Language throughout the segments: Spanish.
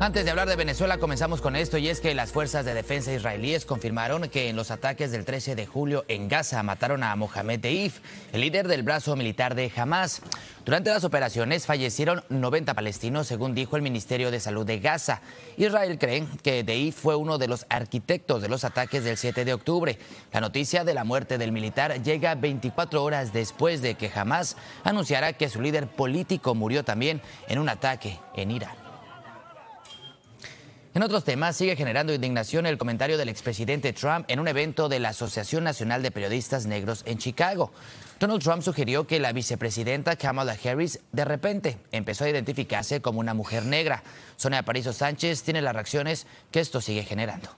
Antes de hablar de Venezuela, comenzamos con esto y es que las fuerzas de defensa israelíes confirmaron que en los ataques del 13 de julio en Gaza mataron a Mohamed Deif, el líder del brazo militar de Hamas. Durante las operaciones fallecieron 90 palestinos, según dijo el Ministerio de Salud de Gaza. Israel cree que Deif fue uno de los arquitectos de los ataques del 7 de octubre. La noticia de la muerte del militar llega 24 horas después de que Hamas anunciara que su líder político murió también en un ataque en Irán. En otros temas, sigue generando indignación el comentario del expresidente Trump en un evento de la Asociación Nacional de Periodistas Negros en Chicago. Donald Trump sugirió que la vicepresidenta Kamala Harris de repente empezó a identificarse como una mujer negra. Sonia Parizo Sánchez tiene las reacciones que esto sigue generando.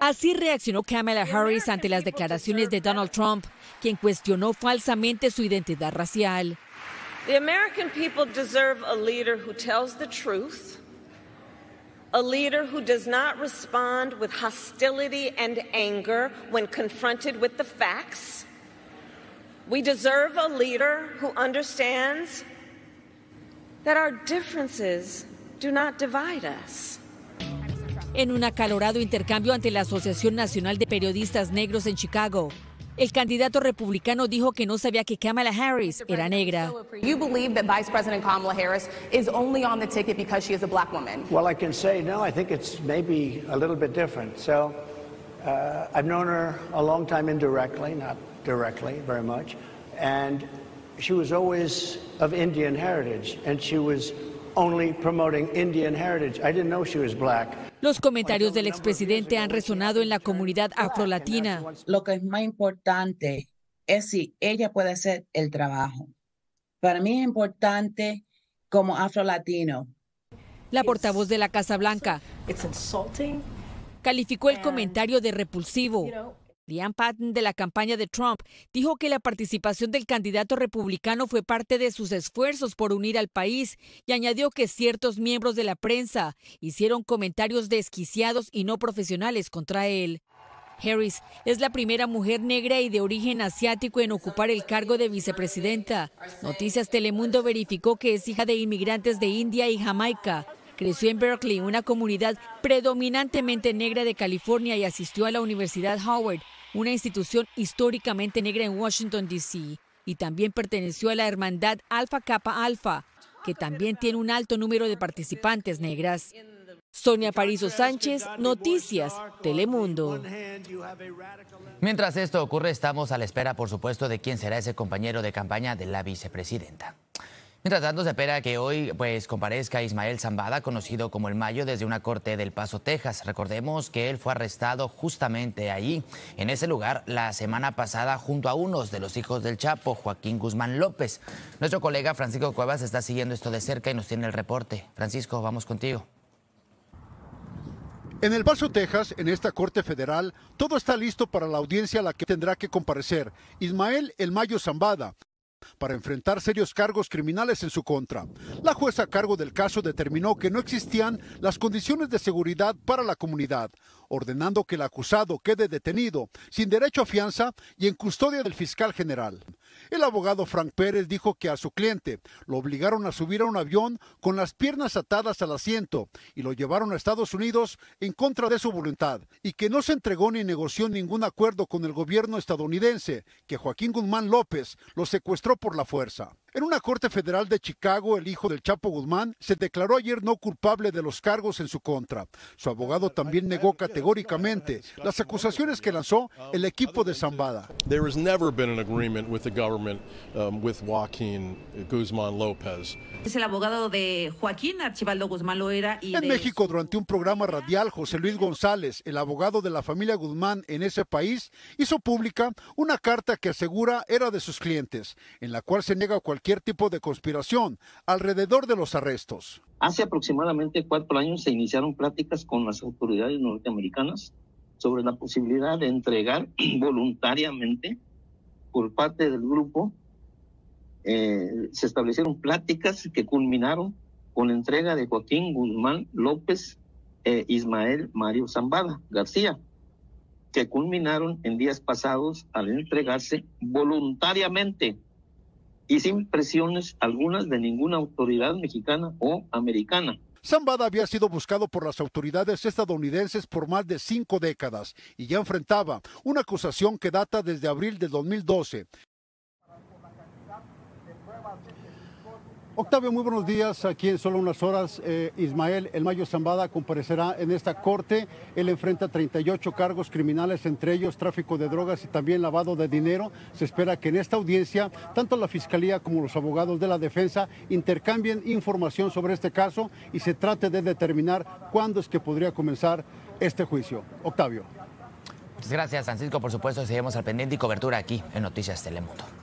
Así reaccionó Kamala Harris ante las declaraciones de Donald Trump, quien cuestionó falsamente su identidad racial. The American people deserve a leader who tells the truth, a leader who does not respond with hostility and anger when confronted with the facts. We deserve a leader who understands that our differences do not divide us. En un acalorado intercambio ante la Asociación Nacional de Periodistas Negros en Chicago, El candidato republicano dijo que no sabía que Kamala Harris era negra. You believe that Vice President Kamala Harris is only on the ticket because she is a black woman? Well, I can say no. I think it's maybe a little bit different. So, uh, I've known her a long time indirectly, not directly, very much, and she was always of Indian heritage, and she was only promoting Indian heritage. I didn't know she was black. Los comentarios del expresidente han resonado en la comunidad afrolatina. Lo que es más importante es si ella puede hacer el trabajo. Para mí es importante como afrolatino. La portavoz de la Casa Blanca calificó el comentario de repulsivo. Diane Patton de la campaña de Trump dijo que la participación del candidato republicano fue parte de sus esfuerzos por unir al país y añadió que ciertos miembros de la prensa hicieron comentarios desquiciados y no profesionales contra él. Harris es la primera mujer negra y de origen asiático en ocupar el cargo de vicepresidenta. Noticias Telemundo verificó que es hija de inmigrantes de India y Jamaica. Creció en Berkeley, una comunidad predominantemente negra de California y asistió a la Universidad Howard, una institución históricamente negra en Washington, D.C. Y también perteneció a la Hermandad Alpha Kappa Alpha, que también tiene un alto número de participantes negras. Sonia Parizo Sánchez, Noticias, Telemundo. Mientras esto ocurre, estamos a la espera, por supuesto, de quién será ese compañero de campaña de la vicepresidenta. Mientras tanto, se espera que hoy pues, comparezca Ismael Zambada, conocido como el Mayo, desde una corte del Paso, Texas. Recordemos que él fue arrestado justamente allí, en ese lugar, la semana pasada, junto a unos de los hijos del Chapo, Joaquín Guzmán López. Nuestro colega Francisco Cuevas está siguiendo esto de cerca y nos tiene el reporte. Francisco, vamos contigo. En El Paso, Texas, en esta Corte Federal, todo está listo para la audiencia a la que tendrá que comparecer Ismael El Mayo Zambada, para enfrentar serios cargos criminales en su contra. La jueza a cargo del caso determinó que no existían las condiciones de seguridad para la comunidad, ordenando que el acusado quede detenido, sin derecho a fianza y en custodia del fiscal general. El abogado Frank Pérez dijo que a su cliente lo obligaron a subir a un avión con las piernas atadas al asiento y lo llevaron a Estados Unidos en contra de su voluntad y que no se entregó ni negoció ningún acuerdo con el gobierno estadounidense, que Joaquín Guzmán López lo secuestró por la fuerza. En una corte federal de Chicago, el hijo del Chapo Guzmán se declaró ayer no culpable de los cargos en su contra. Su abogado también negó categóricamente las acusaciones que lanzó el equipo de Zambada. There has never been an agreement with the government um, with Joaquín Guzmán López. Es el abogado de Joaquín Archibaldo Guzmán Loera y En de México, durante un programa radial, José Luis González, el abogado de la familia Guzmán en ese país, hizo pública una carta que asegura era de sus clientes, en la cual se niega cualquier tipo de conspiración alrededor de los arrestos. Hace aproximadamente cuatro años se iniciaron pláticas con las autoridades norteamericanas sobre la posibilidad de entregar voluntariamente por parte del grupo. eh, se establecieron pláticas que culminaron con la entrega de Joaquín Guzmán López e Ismael Mario Zambada García, que culminaron en días pasados al entregarse voluntariamente y sin presiones algunas de ninguna autoridad mexicana o americana. Zambada había sido buscado por las autoridades estadounidenses por más de cinco décadas y ya enfrentaba una acusación que data desde abril de 2012. Octavio, muy buenos días. Aquí en solo unas horas, eh, Ismael El Mayo Zambada comparecerá en esta corte. Él enfrenta 38 cargos criminales, entre ellos tráfico de drogas y también lavado de dinero. Se espera que en esta audiencia, tanto la Fiscalía como los abogados de la defensa intercambien información sobre este caso y se trate de determinar cuándo es que podría comenzar este juicio. Octavio. Muchas gracias, Francisco. Por supuesto, seguimos al pendiente y cobertura aquí en Noticias Telemundo.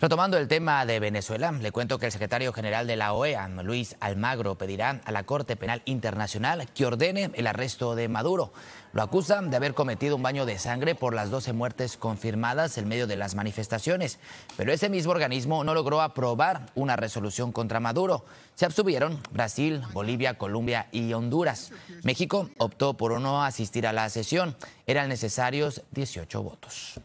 Retomando el tema de Venezuela, le cuento que el secretario general de la OEA, Luis Almagro, pedirá a la Corte Penal Internacional que ordene el arresto de Maduro. Lo acusa de haber cometido un baño de sangre por las 12 muertes confirmadas en medio de las manifestaciones, pero ese mismo organismo no logró aprobar una resolución contra Maduro. Se abstuvieron Brasil, Bolivia, Colombia y Honduras. México optó por no asistir a la sesión. Eran necesarios 18 votos.